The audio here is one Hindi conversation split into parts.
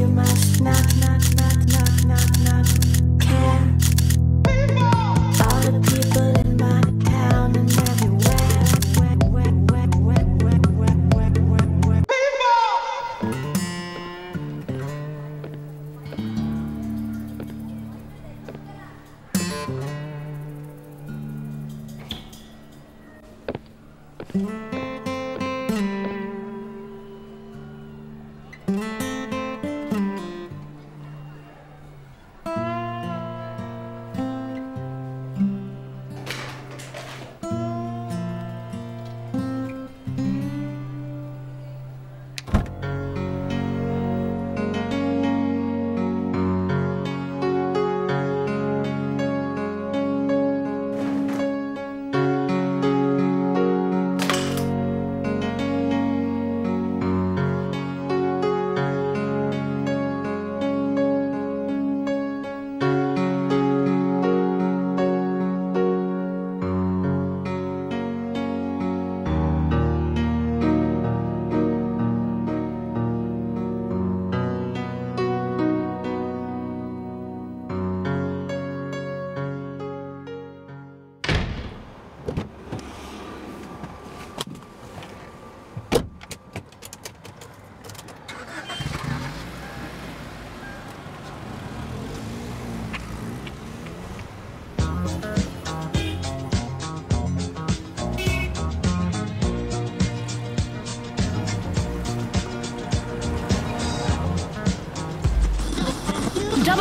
you must not know.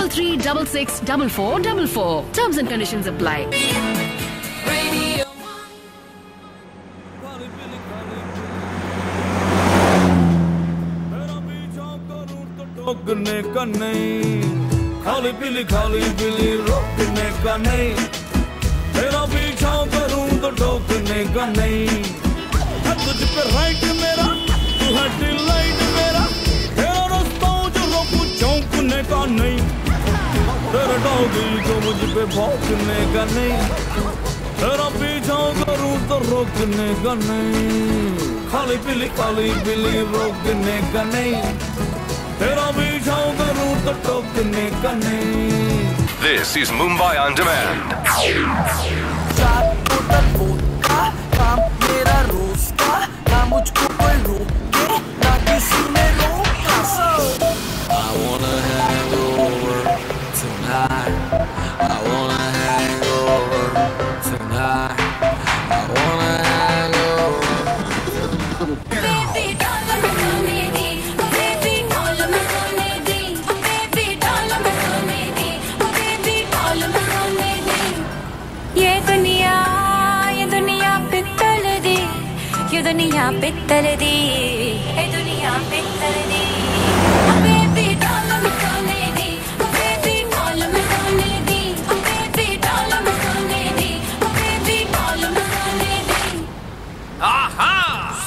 Three, double six, double four double four. Terms and conditions apply. रोकने का नहीं खाली पीली खाली पीली रोकने का नहीं तेरा पीछा करूँ तो ठोकने का नहीं तुझ पे राइट मेरा तू है डिलाइट मेरा तेरा रास्ता जो रोकू चौंकने का नहीं तेरा डॉगी को मुझ पे भौंकने का नहीं। तेरा पीछा करूँ तो रोकने का नहीं। खाली पीली खाली पीली रोकने का नहीं। तेरा पीछा करूँ तो टोकने का नहीं। This is Mumbai on demand. काम मेरा रोज का। ना मुझको कोई रोके ना किसी ने रोका। दी। Baby doll मैं दी।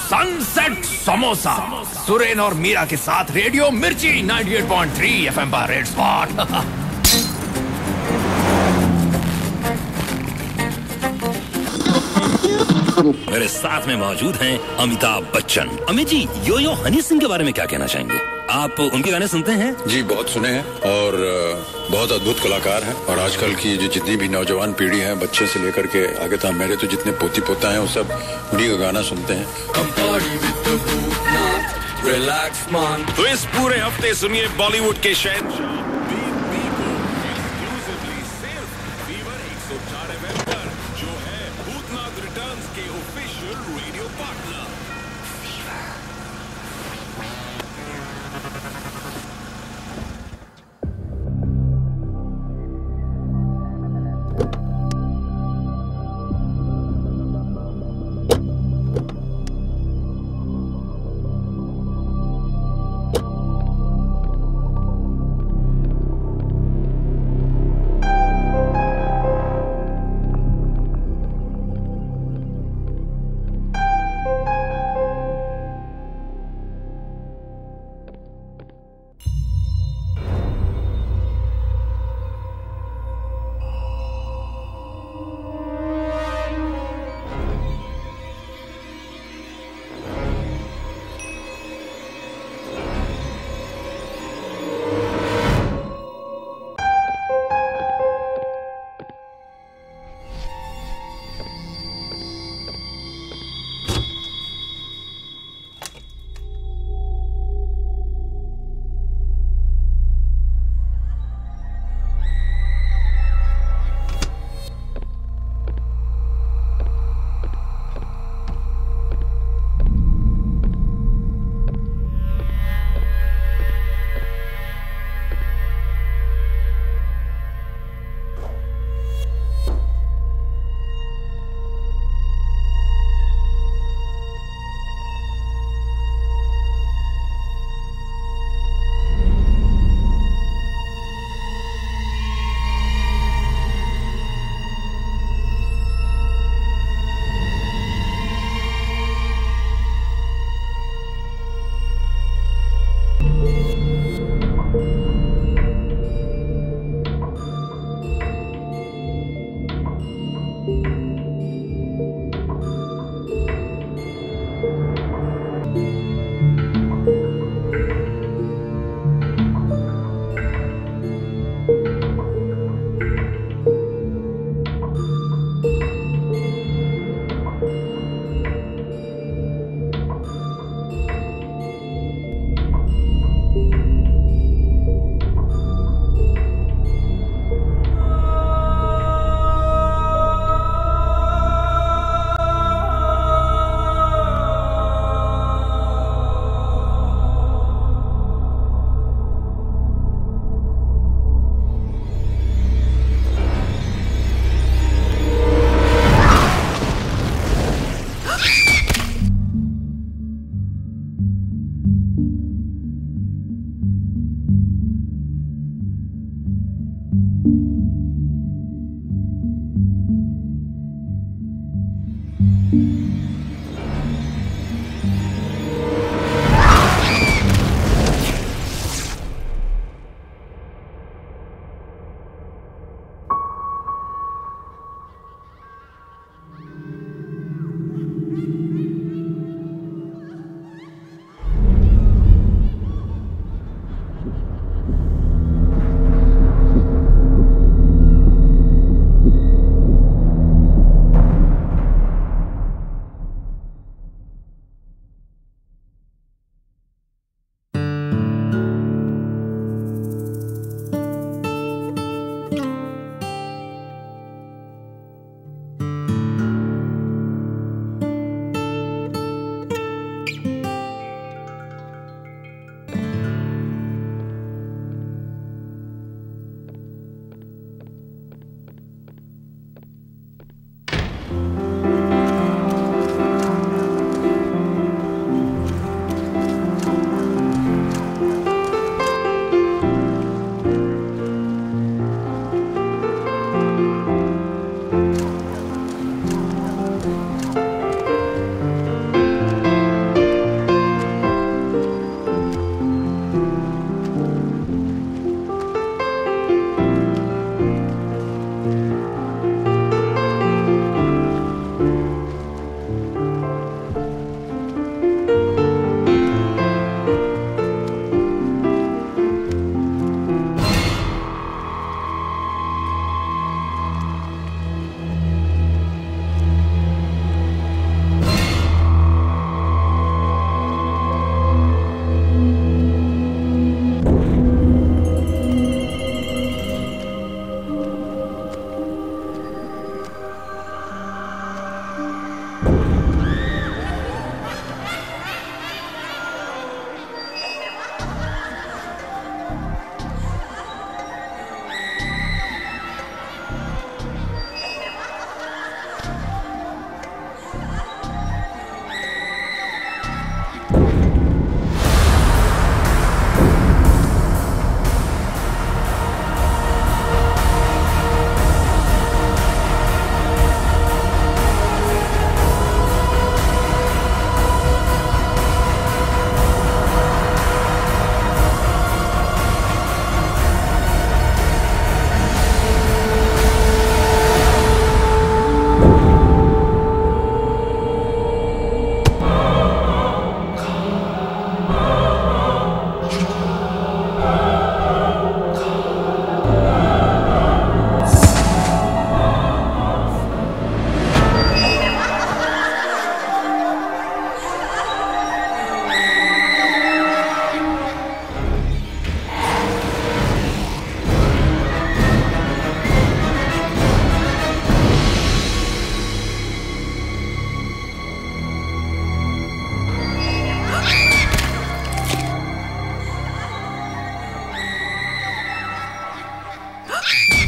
सनसेट समोसा। सुरेन और मीरा के साथ रेडियो मिर्ची 98.3 एफएम पर रेड स्पॉट। मेरे साथ में मौजूद हैं अमिताभ बच्चन। अमित जी यो यो हनी सिंह के बारे में क्या कहना चाहेंगे? आप उनके गाने सुनते हैं? जी बहुत सुने हैं और बहुत अद्भुत कलाकार हैं और आजकल की जो जितनी भी नौजवान पीढ़ी है बच्चे से लेकर के आगे तक मेरे तो जितने पोती पोता हैं वो सब उन्हीं का गाना सुनते हैं। तो इस पूरे हफ़्ते सुनिए बॉलीवुड के शहर Ha ha ha!